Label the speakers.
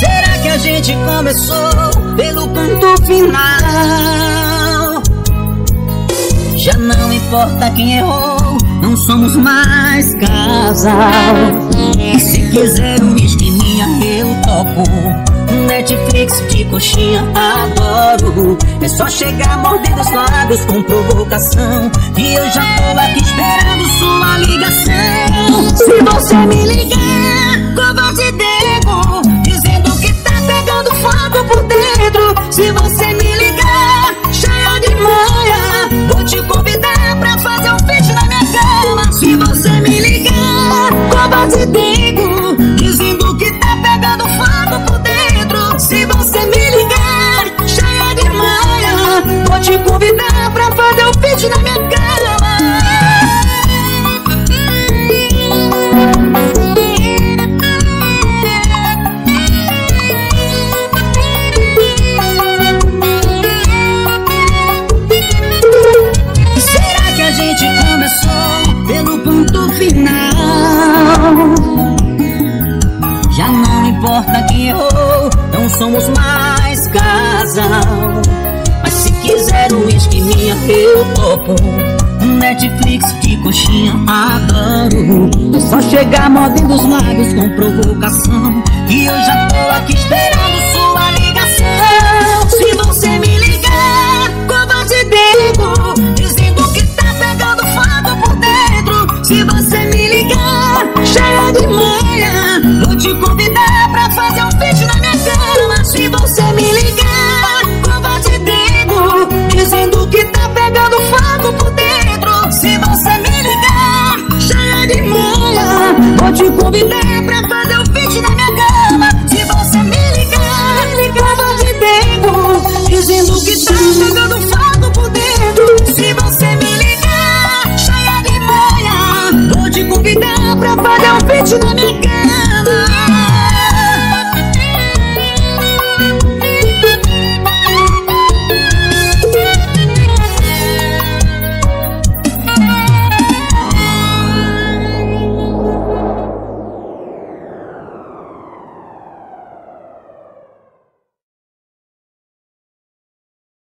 Speaker 1: Será que a gente começou pelo ponto final? Já não importa quem errou, não somos mais casal. E se quiser um topo. Netflix de coxinha, adoro. É só chegar mordendo os lábios com provocação. E eu já tô aqui esperando sua ligação. Se você me ligar, com voz de dedo, dizendo que tá pegando fogo por dentro. Se você me ligar, cheia de manha, vou te convidar pra fazer um fecho na minha cama. Se você me ligar, com voz de dedo, fecho na minha cama. Será que a gente começou pelo ponto final? Já não importa quem errou, não somos mais casal. Se quiser um esqueminha, eu topo. Netflix de coxinha, adoro. É só chegar mordendo os lábios com provocação. E eu já tô aqui esperando convidar pra fazer um fecho na minha cama. Se você me ligar, com voz de dedo, dizendo que tá pegando fogo por dentro. Se você me ligar, cheia de manha, vou te convidar pra fazer um fecho na minha